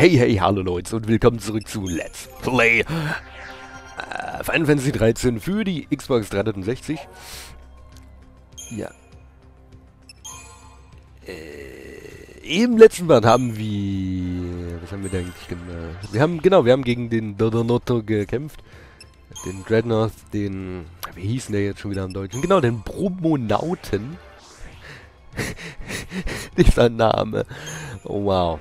Hey, hey, hallo Leute und willkommen zurück zu Let's Play äh, Final Fantasy 13 für die Xbox 360. Ja. Äh, Im letzten Part haben wir... Was haben wir da eigentlich gemacht? Wir haben, genau, wir haben gegen den Dodonotto gekämpft. Den Dreadnought, den... Wie hieß denn der jetzt schon wieder im Deutschen? Genau, den Bromonauten. Dieser Name. Oh, wow.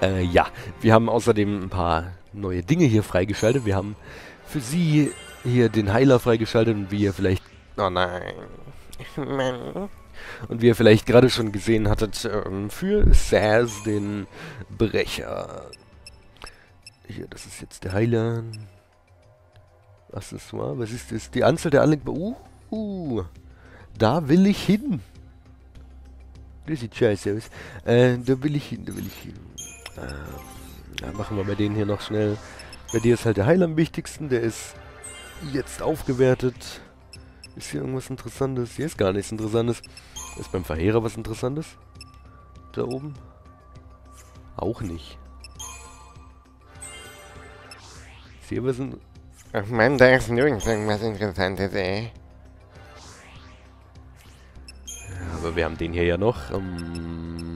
Äh, ja, wir haben außerdem ein paar neue Dinge hier freigeschaltet. Wir haben für sie hier den Heiler freigeschaltet und wie ihr vielleicht... Oh nein. Und wie ihr vielleicht gerade schon gesehen hattet, ähm, für Saz den Brecher. Hier, das ist jetzt der Heiler. Accessoire, was ist das? Die Anzahl der Anlenkbar... Uh, uh, da will ich hin. Das sieht scheiße aus. Äh, da will ich hin, da will ich hin. Ähm, ja, machen wir bei denen hier noch schnell. Bei dir ist halt der Heil am wichtigsten. Der ist jetzt aufgewertet. Ist hier irgendwas Interessantes? Hier ist gar nichts Interessantes. Ist beim Verheerer was Interessantes? Da oben? Auch nicht. Ist hier was in... Ach man, da ist nirgends irgendwas Interessantes, ey. Ja, aber wir haben den hier ja noch. Ähm,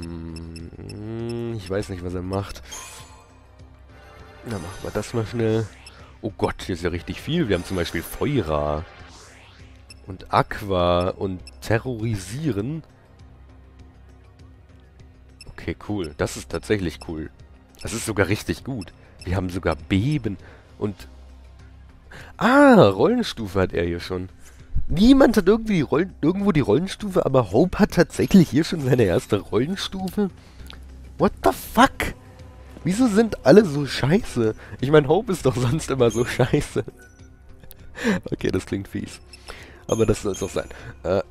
ich weiß nicht, was er macht. Na, machen wir das mal schnell. Oh Gott, hier ist ja richtig viel. Wir haben zum Beispiel Feuer. Und Aqua und Terrorisieren. Okay, cool. Das ist tatsächlich cool. Das ist sogar richtig gut. Wir haben sogar Beben und... Ah, Rollenstufe hat er hier schon. Niemand hat irgendwie die irgendwo die Rollenstufe, aber Hope hat tatsächlich hier schon seine erste Rollenstufe. What the fuck? Wieso sind alle so scheiße? Ich meine, Hope ist doch sonst immer so scheiße. okay, das klingt fies. Aber das soll es auch sein. Äh,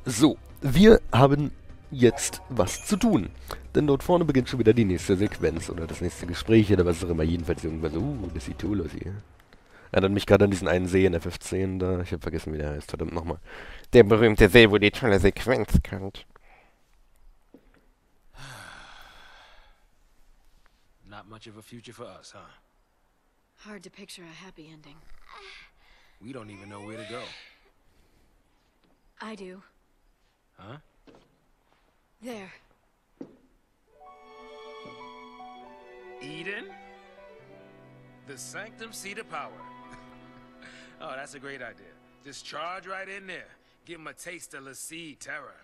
so, wir haben jetzt was zu tun. Denn dort vorne beginnt schon wieder die nächste Sequenz oder das nächste Gespräch oder was auch immer. Jedenfalls irgendwas uh, das sieht toll aus hier. Erinnert mich gerade an diesen einen See in FF10 da. Ich habe vergessen, wie der heißt. Verdammt nochmal. Der berühmte See, wo die tolle Sequenz kommt. Not much of a future for us, huh? Hard to picture a happy ending. We don't even know where to go. I do. Huh? There. Eden? The Sanctum Seat of Power. oh, that's a great idea. Just charge right in there. Give him a taste of the Lassie terror.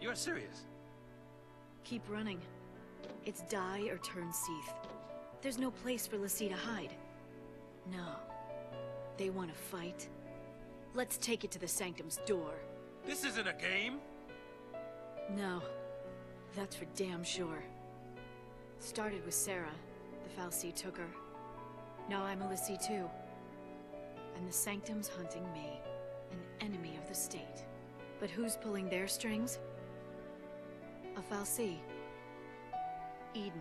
You're serious? Keep running. It's die or turn Seath. There's no place for Lassie to hide. No. They want to fight. Let's take it to the Sanctum's door. This isn't a game. No. That's for damn sure. Started with Sarah. The Fal'Cie took her. Now I'm a Lassie too. And the Sanctum's hunting me, an enemy of the state. But who's pulling their strings? A Fal'Cie. Eden.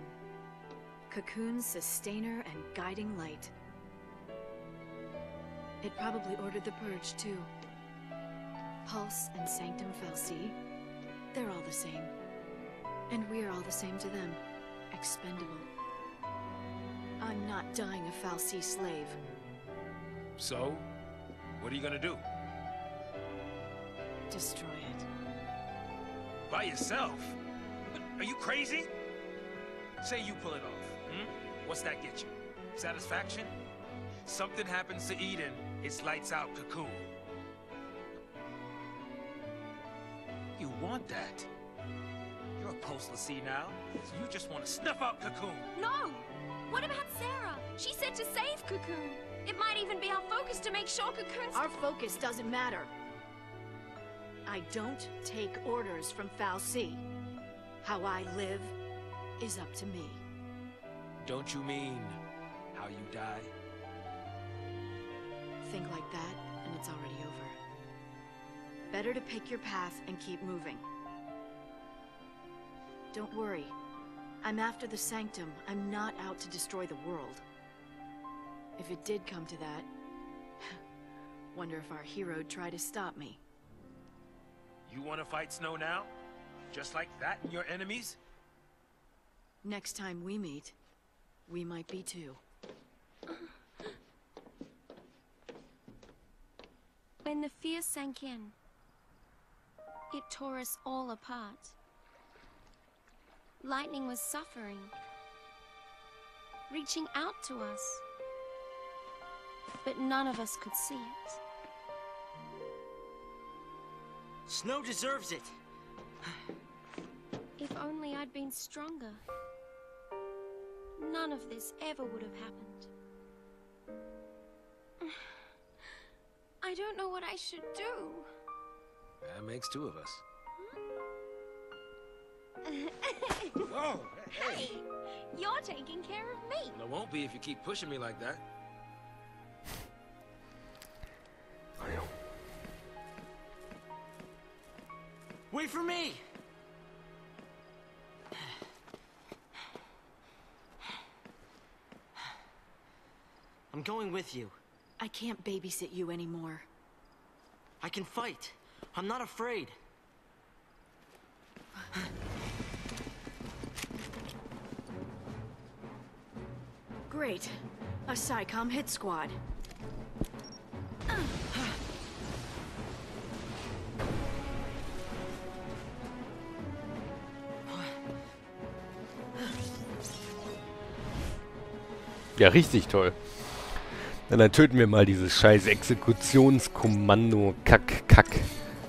Cocoon's sustainer and guiding light. It probably ordered the purge, too. Pulse and Sanctum Fal'Cie, they're all the same. And we're all the same to them. Expendable. I'm not dying a Fal'Cie slave. So, what are you gonna do? Destroy it. By yourself? Are you crazy? Say you pull it off. Hmm? What's that get you? Satisfaction? Something happens to Eden, it's lights out cocoon. You want that? You're a postal C now, so you just want to snuff out cocoon. No! What about Sarah? She said to save Cocoon. It might even be our focus to make sure Cocoon's- Our focus doesn't matter. I don't take orders from Fal'Cie. How I live is up to me. Don't you mean how you die? Think like that, and it's already over. Better to pick your path and keep moving. Don't worry. I'm after the Sanctum. I'm not out to destroy the world. If it did come to that... Wonder if our hero'd try to stop me. You want to fight Snow now? Just like that and your enemies? Next time we meet, we might be too. When the fear sank in, it tore us all apart. Lightning was suffering, reaching out to us. But none of us could see it. Snow deserves it. If only I'd been stronger. None of this ever would have happened. I don't know what I should do. That makes two of us. Oh, hey. You're taking care of me. Well, it won't be if you keep pushing me like that. Ja. Wait for me! Going with you. I can't babysit you anymore. I can fight. I'm not afraid. Great. A SciComm hit squad. Ja, richtig toll. Na, dann töten wir mal dieses scheiß Exekutionskommando Kack Kack.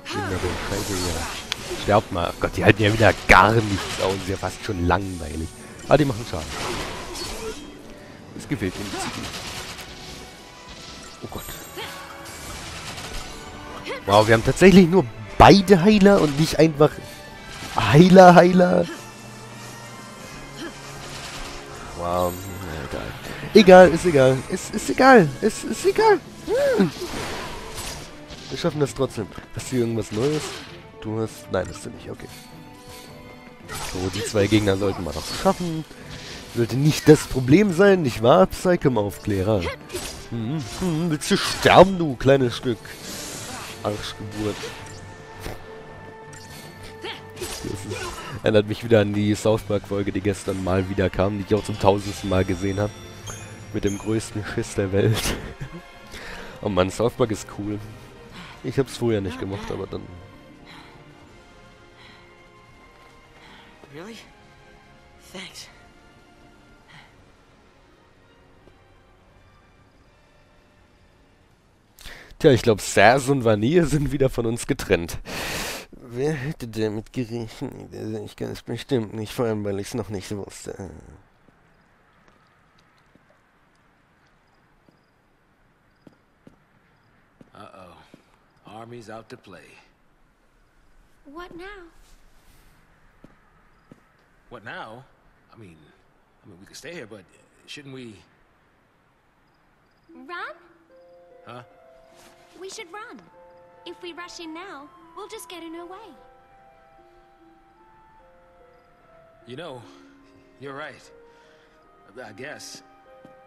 Scheiße hier. Sterbt mal. Oh Gott, die halten ja wieder gar nichts aus. Ist ja fast schon langweilig. Ah, die machen Schaden. Das gefällt mir nicht so. Oh Gott. Wow, wir haben tatsächlich nur beide Heiler und nicht einfach Heiler, Heiler. Wow, egal. Ist egal. Ist, ist egal. Ist, ist egal. Hm. Wir schaffen das trotzdem. Hast du irgendwas Neues? Du hast... Nein, hast du nicht. Okay. So, die zwei Gegner sollten wir noch schaffen. Sollte nicht das Problem sein, nicht wahr, Psychem-Aufklärer? Hm, hm, willst du sterben, du kleines Stück? Arschgeburt. Das ist, erinnert mich wieder an die South Park-Folge, die gestern mal wieder kam, die ich auch zum tausendsten Mal gesehen habe. Mit dem größten Schiss der Welt. oh Mann, South Park ist cool. Ich hab's vorher nicht gemacht, aber dann... Really? Thanks. Tja, ich glaube, Sers und Vanille sind wieder von uns getrennt. Wer hätte damit gerechnet? Also ich kann es bestimmt nicht, vor allem weil ich es noch nicht wusste. Army's out to play. What now? What now? I mean, I mean, we could stay here, but shouldn't we? Run? Huh? We should run. If we rush in now, we'll just get in her way. You know, you're right. I guess.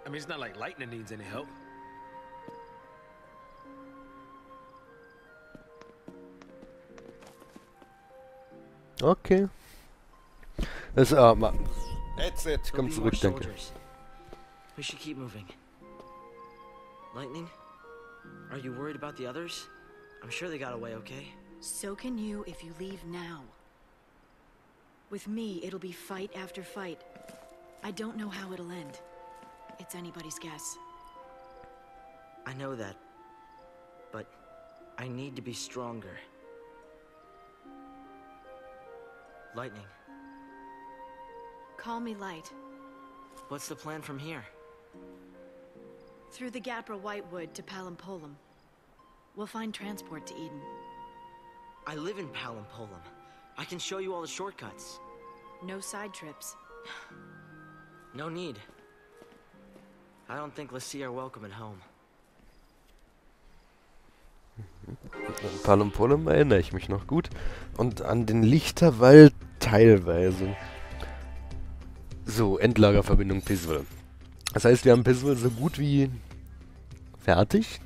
I mean, it's not like Lightning needs any help. Okay. Das, äh, That's it. There'll Komm zurück, danke. We should keep moving. Lightning? Are you worried about the others? I'm sure they got away okay. So can you if you leave now. With me, it'll be fight after fight. I don't know how it'll end. It's anybody's guess. I know that. But I need to be stronger. Lightning, Call me Light. what's the plan from here? Through the Gapra Whitewood to Palampolum. We'll find transport to Eden. I live in Palampolum. I can show you all the shortcuts. No side trips. No need. I don't think Lassie are welcome at home. An Palum Polum erinnere ich mich noch gut. Und an den Lichterwald teilweise. So, Endlagerverbindung Piswell. Das heißt, wir haben Piswell so gut wie fertig.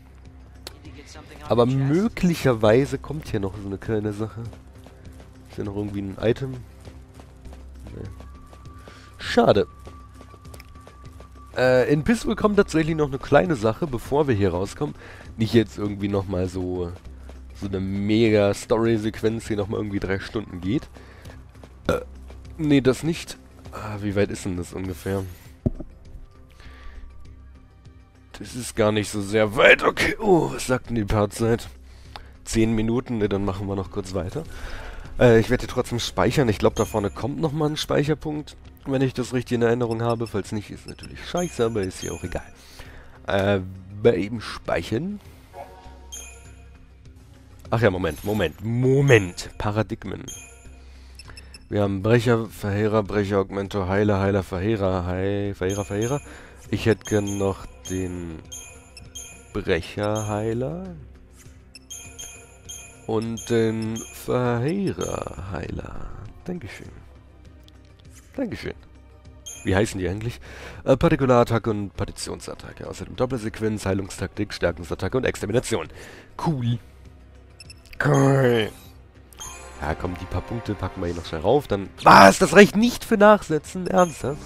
Aber möglicherweise kommt hier noch so eine kleine Sache. Ist hier noch irgendwie ein Item? Nee. Schade. Äh, in Pistol kommt tatsächlich noch eine kleine Sache, bevor wir hier rauskommen. Nicht jetzt irgendwie nochmal so, so eine mega Story-Sequenz, die nochmal irgendwie drei Stunden geht. Äh, nee, das nicht. Ah, wie weit ist denn das ungefähr? Das ist gar nicht so sehr weit. Okay, oh, was sagt denn die Partzeit? Zehn Minuten, ne, dann machen wir noch kurz weiter. Äh, ich werde trotzdem speichern. Ich glaube, da vorne kommt nochmal ein Speicherpunkt, wenn ich das richtig in Erinnerung habe. Falls nicht, ist natürlich scheiße, aber ist ja auch egal. Äh, bei eben speichern. Ach ja, Moment, Moment, Moment. Paradigmen. Wir haben Brecher, Verheerer, Brecher, Augmento, Heiler, Heiler, Verheerer, Hei, Verheerer, Verheerer. Ich hätte gern noch den Brecher, Heiler. Und den Verheerer, Heiler. Dankeschön. Dankeschön. Wie heißen die eigentlich? Äh, Partikularatacke und Partitionsattacke. Außerdem Doppelsequenz, Heilungstaktik, Stärkungsattacke und Extermination. Cool. Cool. Ja, komm, die paar Punkte packen wir hier noch schnell rauf. Dann... Was? Das reicht nicht für Nachsetzen? Ernsthaft?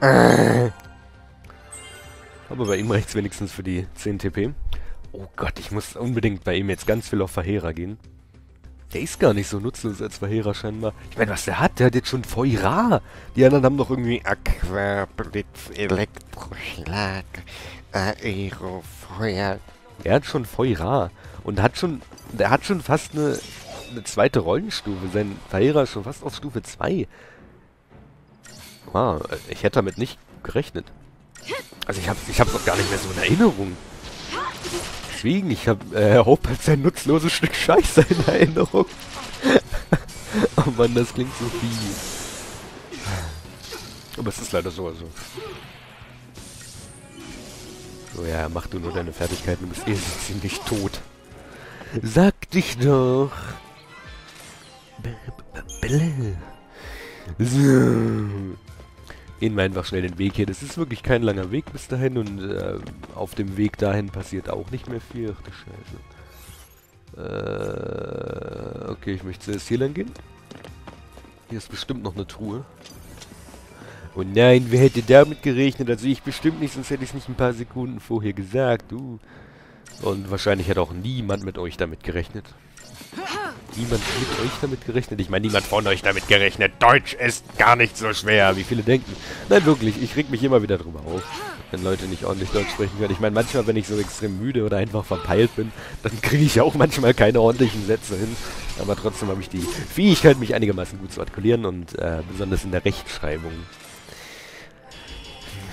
Äh. Aber bei ihm reicht es wenigstens für die 10 TP. Oh Gott, ich muss unbedingt bei ihm jetzt ganz viel auf Verheerer gehen. Der ist gar nicht so nutzlos als Verheerer scheinbar. Ich meine, was der hat, der hat jetzt schon Feuer. Die anderen haben doch irgendwie Aquablitz, Elektroschlag, Aerofeuer. Er hat schon Feuer. Und hat schon, der hat schon fast eine, eine zweite Rollenstufe. Sein Verheerer ist schon fast auf Stufe 2. Wow, ich hätte damit nicht gerechnet. Also ich habe ich hab's auch gar nicht mehr so in Erinnerung. Deswegen, ich habe äh, Hope als ein nutzloses Stück Scheiße in Erinnerung. oh Mann, das klingt so viel. Aber es ist leider so, also. So, ja, mach du nur deine Fertigkeiten, du bist eh so ziemlich tot. Sag dich doch. So. Gehen wir einfach schnell den Weg hier. Das ist wirklich kein langer Weg bis dahin und äh, auf dem Weg dahin passiert auch nicht mehr viel. Ach du Scheiße. Äh, okay, ich möchte zuerst hier lang gehen. Hier ist bestimmt noch eine Truhe. Oh nein, wer hätte damit gerechnet? Also ich bestimmt nicht, sonst hätte ich es nicht ein paar Sekunden vorher gesagt. Du. Und wahrscheinlich hat auch niemand mit euch damit gerechnet. Niemand mit euch damit gerechnet? Ich meine, niemand von euch damit gerechnet. Deutsch ist gar nicht so schwer, wie viele denken. Nein, wirklich, ich reg mich immer wieder drüber auf, wenn Leute nicht ordentlich Deutsch sprechen können. Ich meine, manchmal, wenn ich so extrem müde oder einfach verpeilt bin, dann kriege ich auch manchmal keine ordentlichen Sätze hin. Aber trotzdem habe ich die Fähigkeit, mich einigermaßen gut zu artikulieren und äh, besonders in der Rechtschreibung.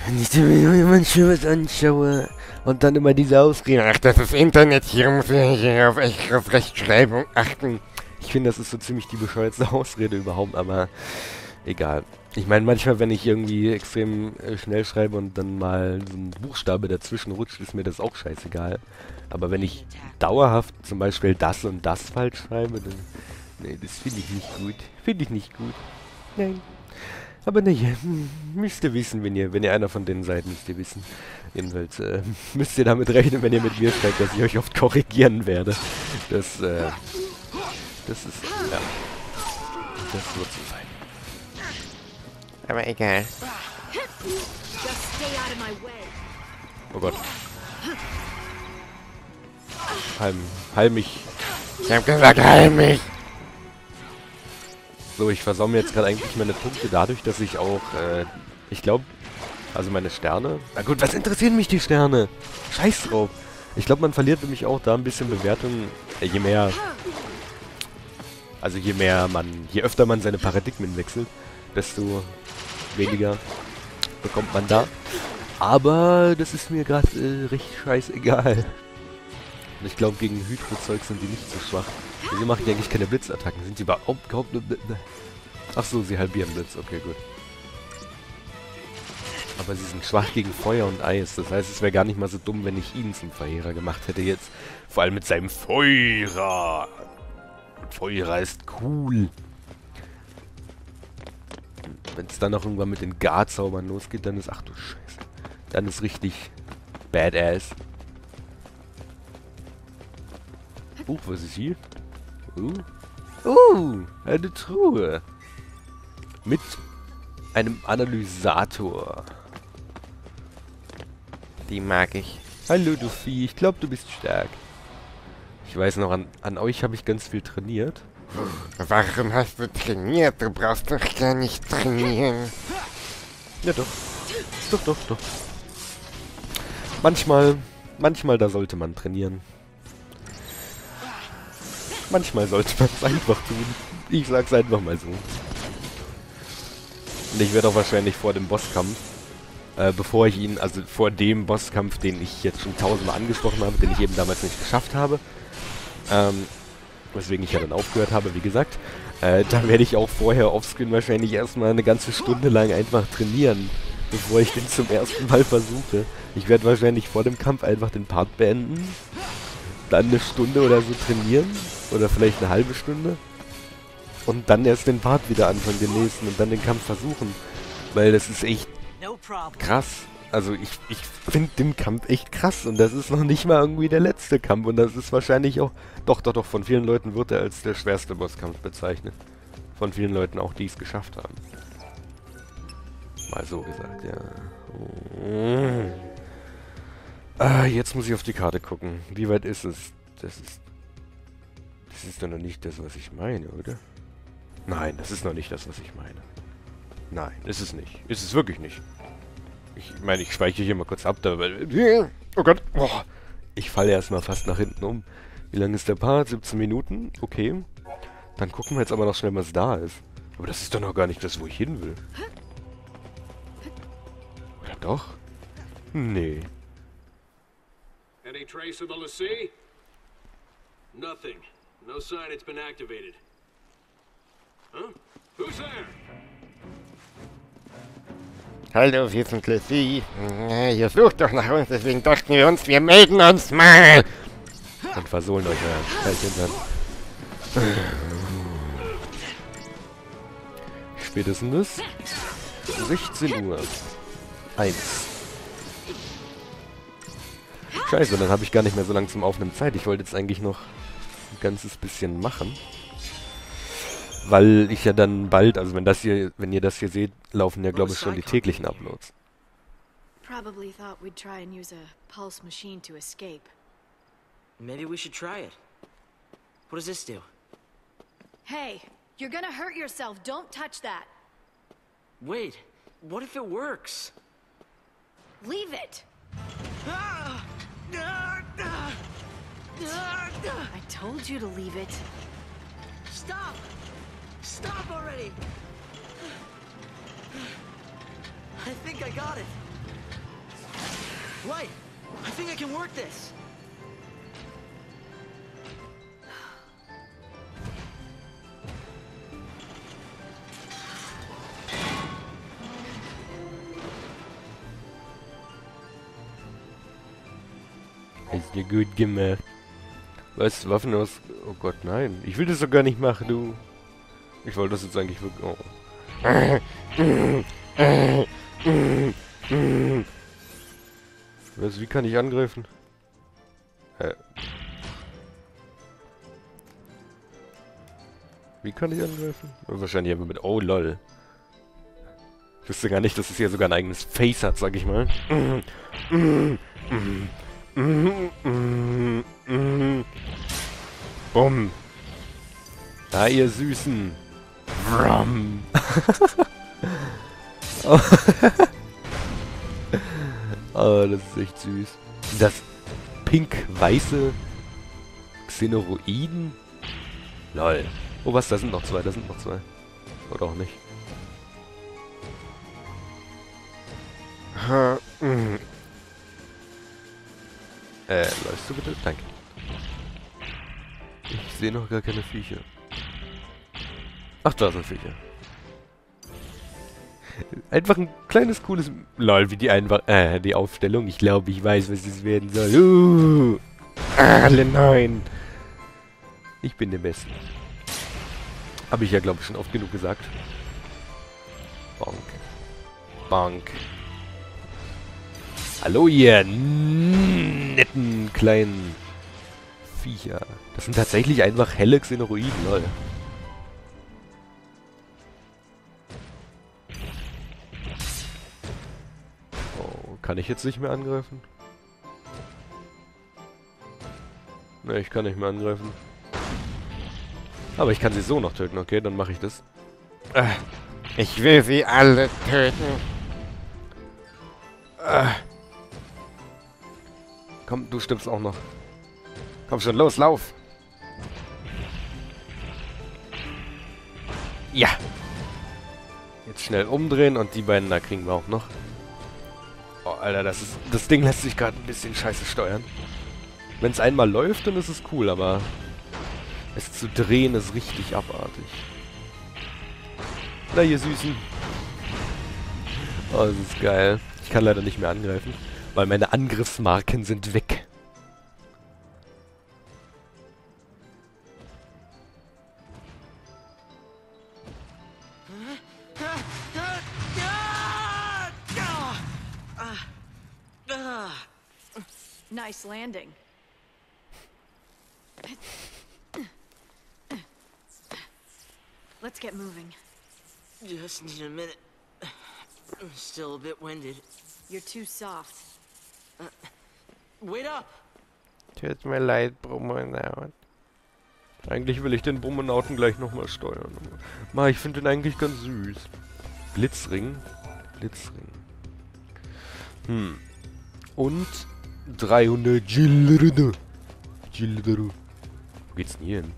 Wenn ich mir manchmal was anschaue, und dann immer diese Ausreden. Ach, das ist Internet, hier muss ich auf, auf Rechtschreibung achten. Ich finde, das ist so ziemlich die bescheuertste Ausrede überhaupt, aber egal. Ich meine, manchmal, wenn ich irgendwie extrem äh, schnell schreibe und dann mal so ein Buchstabe dazwischen rutscht, ist mir das auch scheißegal. Aber wenn ich dauerhaft zum Beispiel das und das falsch schreibe, dann... Nee, das finde ich nicht gut. Finde ich nicht gut. Nein. Aber naja, müsst ihr wissen, wenn ihr, wenn ihr einer von den seid, müsst ihr wissen. Jedenfalls äh, müsst ihr damit rechnen, wenn ihr mit mir schreibt, dass ich euch oft korrigieren werde. Das, äh, das ist, ja, das wird so sein. Aber egal. Oh Gott. Heim, heil mich. Ich hab gesagt, heil mich! So, ich versau mir jetzt gerade eigentlich meine Punkte dadurch, dass ich auch, äh, ich glaube, also meine Sterne. Na gut, was interessieren mich die Sterne? Scheiß drauf. Ich glaube, man verliert nämlich auch da ein bisschen Bewertung, äh, je mehr, also je mehr man, je öfter man seine Paradigmen wechselt, desto weniger bekommt man da. Aber das ist mir gerade äh, recht scheißegal. Und ich glaube, gegen Hydro-Zeug sind die nicht so schwach. Wieso machen die eigentlich keine Blitzattacken? Sind die überhaupt. Ach so, sie halbieren Blitz. Okay, gut. Aber sie sind schwach gegen Feuer und Eis. Das heißt, es wäre gar nicht mal so dumm, wenn ich ihn zum Verheerer gemacht hätte jetzt. Vor allem mit seinem Feuerer. Feuerer ist cool. Wenn es dann noch irgendwann mit den Garzaubern losgeht, dann ist... Ach du Scheiße. Dann ist richtig badass. Uh, was ist hier? Uh. Uh, eine Truhe. Mit einem Analysator. Die mag ich. Hallo, du Vieh. Ich glaube, du bist stark. Ich weiß noch, an, an euch habe ich ganz viel trainiert. Warum hast du trainiert? Du brauchst doch gar nicht trainieren. Ja, doch. Doch, doch, doch. Manchmal, manchmal, da sollte man trainieren. Manchmal sollte man es einfach tun. Ich sag's einfach mal so. Und ich werde auch wahrscheinlich vor dem Bosskampf, äh, bevor ich ihn, also vor dem Bosskampf, den ich jetzt schon tausendmal angesprochen habe, den ich eben damals nicht geschafft habe, ähm, weswegen ich ja dann aufgehört habe, wie gesagt, äh, da werde ich auch vorher offscreen wahrscheinlich erstmal eine ganze Stunde lang einfach trainieren, bevor ich den zum ersten Mal versuche. Ich werde wahrscheinlich vor dem Kampf einfach den Part beenden, dann eine Stunde oder so trainieren, oder vielleicht eine halbe Stunde, und dann erst den Part wieder anfangen, den nächsten, und dann den Kampf versuchen, weil das ist echt krass. Also ich, ich finde den Kampf echt krass und das ist noch nicht mal irgendwie der letzte Kampf und das ist wahrscheinlich auch, doch, doch, doch, von vielen Leuten wird er als der schwerste Bosskampf bezeichnet. Von vielen Leuten auch, die es geschafft haben. Mal so gesagt, ja. Ah, jetzt muss ich auf die Karte gucken. Wie weit ist es? Das ist... Das ist doch noch nicht das, was ich meine, oder? Nein, das ist noch nicht das, was ich meine. Nein, ist es nicht. Ist es wirklich nicht. Ich meine, ich speichere hier mal kurz ab, da, weil... Oh Gott, oh, ich falle erstmal fast nach hinten um. Wie lange ist der Part? 17 Minuten? Okay. Dann gucken wir jetzt aber noch schnell, was da ist. Aber das ist doch noch gar nicht das, wo ich hin will. Oder doch? Nee. Any trace of the Lassie? Nothing. No sign it's been activated. Huh? Who's there? Hallo, wir sind Lassie. Ja, ihr sucht doch nach uns, deswegen dachten wir uns, wir melden uns mal. Und versohlen euch euer Teilchen dann. Spätestens 16 Uhr. 1. Scheiße, dann habe ich gar nicht mehr so lange zum Aufnehmen Zeit. Ich wollte jetzt eigentlich noch ein ganzes bisschen machen. Weil ich ja dann bald, also wenn das hier, wenn ihr das hier seht, laufen ja glaube ich schon die täglichen Uploads. Probably thought we'd try and use a pulse machine to escape. Maybe we should try it. What does this do? Hey, you're gonna hurt yourself. Don't touch that. Wait, what if it works? Leave it. I told you to leave it. Stop! Stop already! I think I got it. Right. I think I can work this. Hast du gut gemacht. Was? Waffen aus... Oh Gott, nein. Ich will das doch gar nicht machen, du. Ich wollte das jetzt eigentlich wirklich... Oh. Was? Wie kann ich angreifen? Hä? Wie kann ich angreifen? Wahrscheinlich einfach mit... Oh, lol. Ich wusste gar nicht, dass es hier sogar ein eigenes Face hat, sag ich mal. Bumm. Da, ihr Süßen. Vrum. oh. oh, das ist echt süß. Das pink-weiße Xenoroiden? Lol. Oh, was? Da sind noch zwei, da sind noch zwei. Oder auch nicht. Äh, läufst du bitte? Danke. Ich sehe noch gar keine Viecher. Ach, da sind Viecher. Einfach ein kleines, cooles... Lol, wie die einfach... Äh, die Aufstellung. Ich glaube, ich weiß, was es werden soll. Uh, alle neun. Ich bin der Beste. Habe ich ja, glaube ich, schon oft genug gesagt. Bonk. Bonk. Hallo ihr netten kleinen Viecher. Das sind tatsächlich einfach helle Xenoroiden, lol. Kann ich jetzt nicht mehr angreifen? Ne, ich kann nicht mehr angreifen. Aber ich kann sie so noch töten, okay, dann mache ich das. Äh, ich will sie alle töten. Äh. Komm, du stirbst auch noch. Komm schon, los, lauf! Ja! Jetzt schnell umdrehen und die beiden da kriegen wir auch noch. Oh, Alter, das ist. Das Ding lässt sich gerade ein bisschen scheiße steuern. Wenn es einmal läuft, dann ist es cool, aber es zu drehen ist richtig abartig. Na, ihr Süßen. Oh, das ist geil. Ich kann leider nicht mehr angreifen, weil meine Angriffsmarken sind weg. Nice landing. Let's get moving. Just need a minute. I'm still a bit winded. You're too soft. Wait up! Tut mir leid, Brummenaut. Eigentlich will ich den Brummenauten gleich nochmal steuern. Ma, ich finde den eigentlich ganz süß. Blitzring. Blitzring. Hm. Und 300 Gilderide. Gilderide. Wo geht's denn hier hin?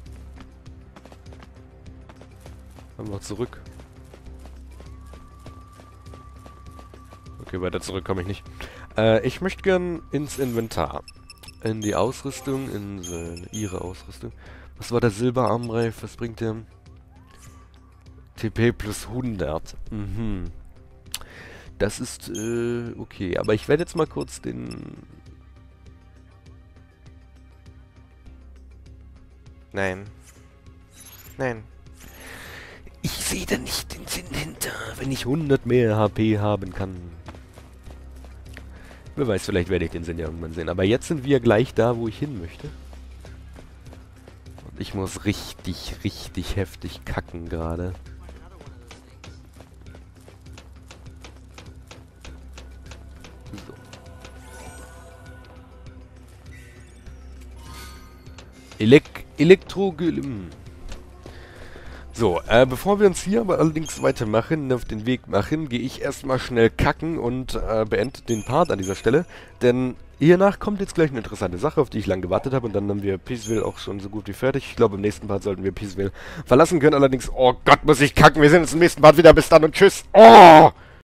Einfach zurück. Okay, weiter zurück komme ich nicht. Äh, ich möchte gern ins Inventar. In die Ausrüstung, in äh, ihre Ausrüstung. Was war der Silberarmreif? Was bringt der? TP plus 100. Mhm. Das ist, äh, okay. Aber ich werde jetzt mal kurz den... Nein. Nein. Ich sehe da nicht den Sinn hinter, wenn ich 100 mehr HP haben kann. Wer weiß, vielleicht werde ich den Sinn ja irgendwann sehen. Aber jetzt sind wir gleich da, wo ich hin möchte. Und ich muss richtig, richtig heftig kacken gerade. So. Elek Elektro... So, äh, bevor wir uns hier aber allerdings weitermachen, auf den Weg machen, gehe ich erstmal schnell kacken und äh, beende den Part an dieser Stelle. Denn hiernach kommt jetzt gleich eine interessante Sache, auf die ich lange gewartet habe und dann haben wir Peaceville auch schon so gut wie fertig. Ich glaube, im nächsten Part sollten wir Peaceville verlassen können. Allerdings, oh Gott, muss ich kacken. Wir sehen uns im nächsten Part wieder. Bis dann und tschüss. Oh!